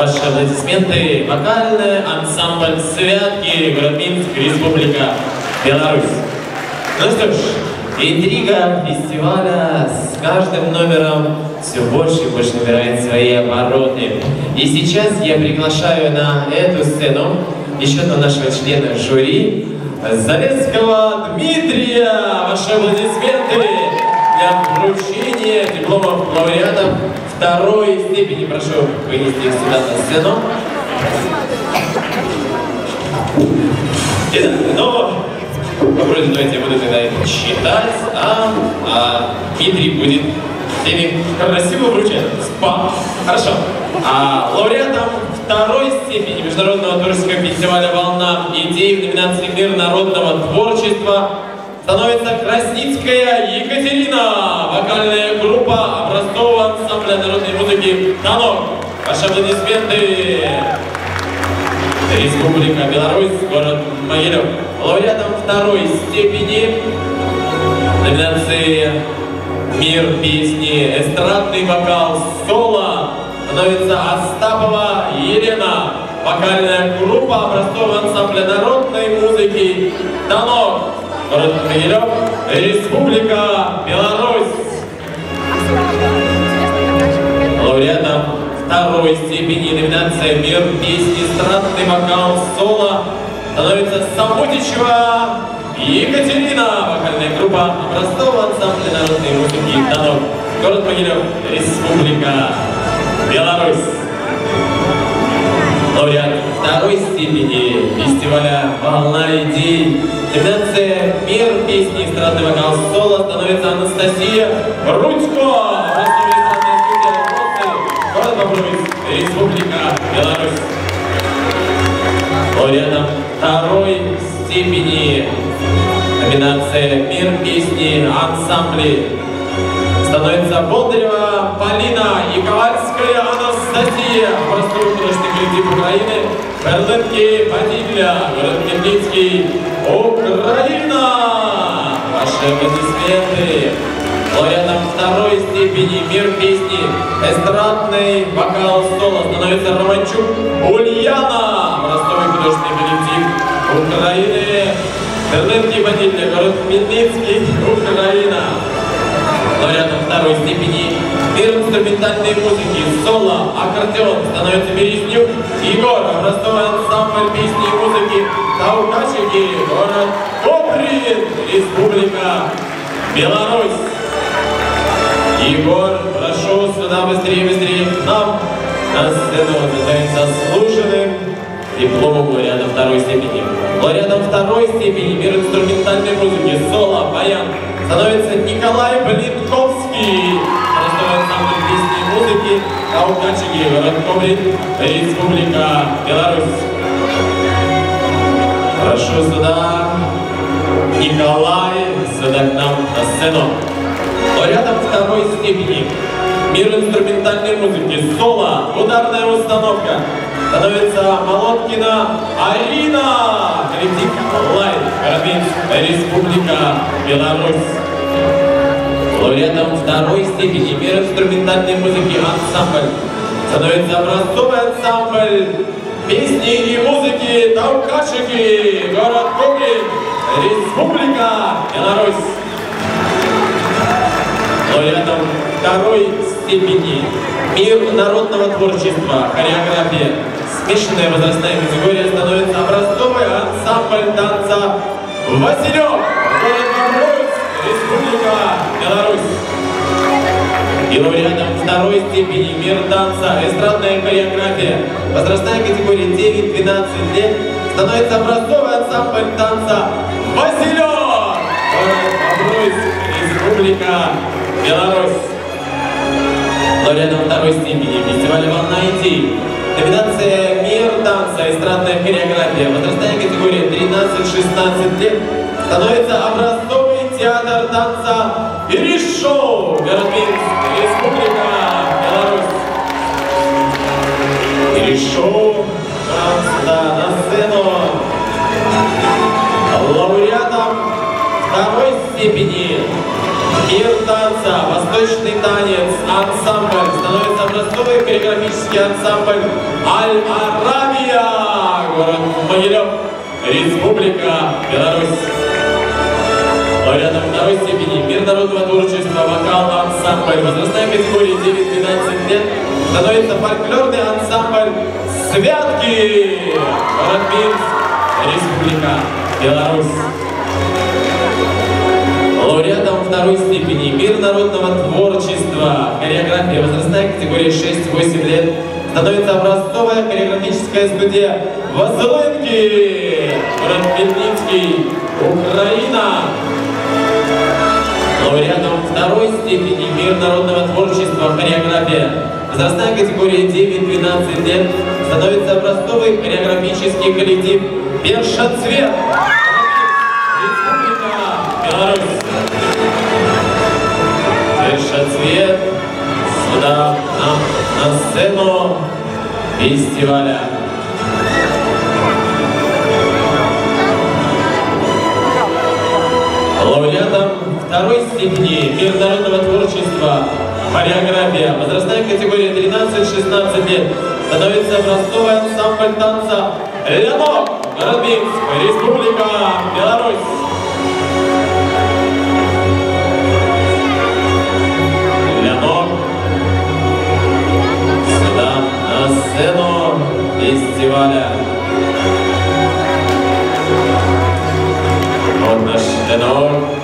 Ваши аплодисменты. Вокальный ансамбль «Святки», город Минск, Республика Беларусь. Ну что ж, интрига фестиваля с каждым номером все больше и больше набирает свои обороты. И сейчас я приглашаю на эту сцену еще одного нашего члена жюри, Залесского Дмитрия. Ваши аплодисменты для вручения дипломов лауреатов второй степени. Прошу вынести их сюда на сцену. Итак, ну, вроде давайте я буду тогда их читать, а, а Дмитрий будет всеми красиво вручать. Спа. Хорошо. А лауреатом второй степени Международного творческого фестиваля «Волна идей» в номинации «Мир народного творчества» становится Красницкая Екатерина, вокальная группа образцового ансамбля народной музыки «Танок». Ваши аплодисменты. Республика Беларусь, город Могилев. Лауреатом второй степени номинации «Мир песни. Эстрадный вокал соло» становится Остапова Елена, вокальная группа образцового ансамбля народной музыки «Танок». Город Могилев, Республика Беларусь. Лауреатом второй степени номинация «Мир песни эстрадный вокал соло» становится Самутичева Екатерина, вокальная группа образцового ансамбля народной музыки «Танок». Город Могилев, Республика Беларусь. Лауреат второй степени фестиваля «Волна идей» номинация «Мир песни эстрадный вокал соло» становится Анастасия Рудько. Город Бобруйск, Республика Беларусь. Лауреатом второй степени номинация «Мир песни ансамбли» становится Болдырева Полина и Анастасия, простой художественный коллектив Украины, Берлинки Падилья, город Хмельницкий, Украина. Ваши аплодисменты. Лауреатом второй степени «Мир песни» эстрадный вокал соло становится Романчук Ульяна, простой художественный коллектив Украины, Берлинки Падилья, город Хмельницкий, Украина. Лауреатом второй степени мир инструментальной музыки, соло, аккордеон становится Березнюк Егор, образцовый ансамбль песни и музыки Таукачики, город Коприн, Республика Беларусь. Егор, прошу сюда быстрее, быстрее к нам на сцену за заслуженным дипломом лауреата второй степени. Лауреатом второй степени мир инструментальной музыки, соло, баян, становится Николай Блинковский, музыки Каукачики, город Коврин, Республика Беларусь. Прошу сюда Николай сюда к нам на сцену. Лауреатом второй степени Мир инструментальной музыки, соло, ударная установка, становится Молоткина Арина, коллектив Городминск, Республика Беларусь. Лауреатом второй степени мир инструментальной музыки ансамбль становится образцовый ансамбль песни и музыки Таукашики, город Коблин, Республика Беларусь. Лауреатом второй степени мир народного творчества, хореография, смешанная возрастная категория становится образцовый ансамбль танца Василек, лауреатом второй степени мир танца, эстрадная хореография, возрастная категория 9-12 лет, становится образцовый ансамбль танца Василек, город Республика Беларусь. Лауреатом второй степени фестиваля «Волна идей». Номинация «Мир танца. Эстрадная хореография». Возрастная категория 13-16 лет. Становится образцовый театр танца. Город Минск, Иришоу. Пожалуйста, на сцену. Лауреатом второй степени Мир танца, восточный танец, ансамбль. Становится образцовый хореографический ансамбль Аль-Арабия, город Могилев, Республика Беларусь. Лауреатом второй степени Мир народного творчества, вокал, ансамбль, возрастная категория 9-12 лет, становится фольклорный ансамбль «Святки», город Минск, Республика Беларусь. Лауреатом второй степени Мир народного творчества, хореография, возрастная категория 6-8 лет, становится образцовая хореографическая студия Василынки, город Хмельницкий, Украина. Лауреатом второй степени Мир народного творчества, хореография, возрастная категория 9-12 лет, становится образцовый хореографический коллектив «Першоцвет». Республика Беларусь. Першоцвет сюда нам на сцену фестиваля. Лауреатом второй степени Мир народного творчества хореография, возрастная категория 13-16 лет, становится образцовый ансамбль танца «Ленок», город Минск, Республика Беларусь. Сцену фестиваля. Вот наш Ленок.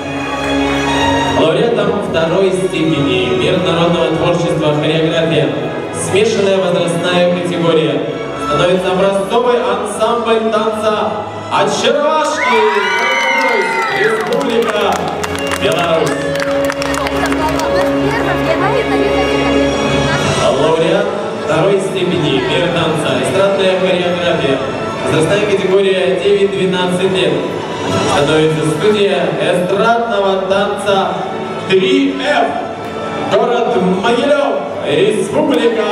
Лауреатом второй степени Мир народного творчества хореография. Смешанная возрастная категория. Становится образцовый ансамбль танца «Очаровашки». Республика Беларусь. Лауреат второй степени Мир танца. Эстрадная хореография. Возрастная категория 9-12 лет. Становится студия эстрадного танца 3F. Город Могилев, Республика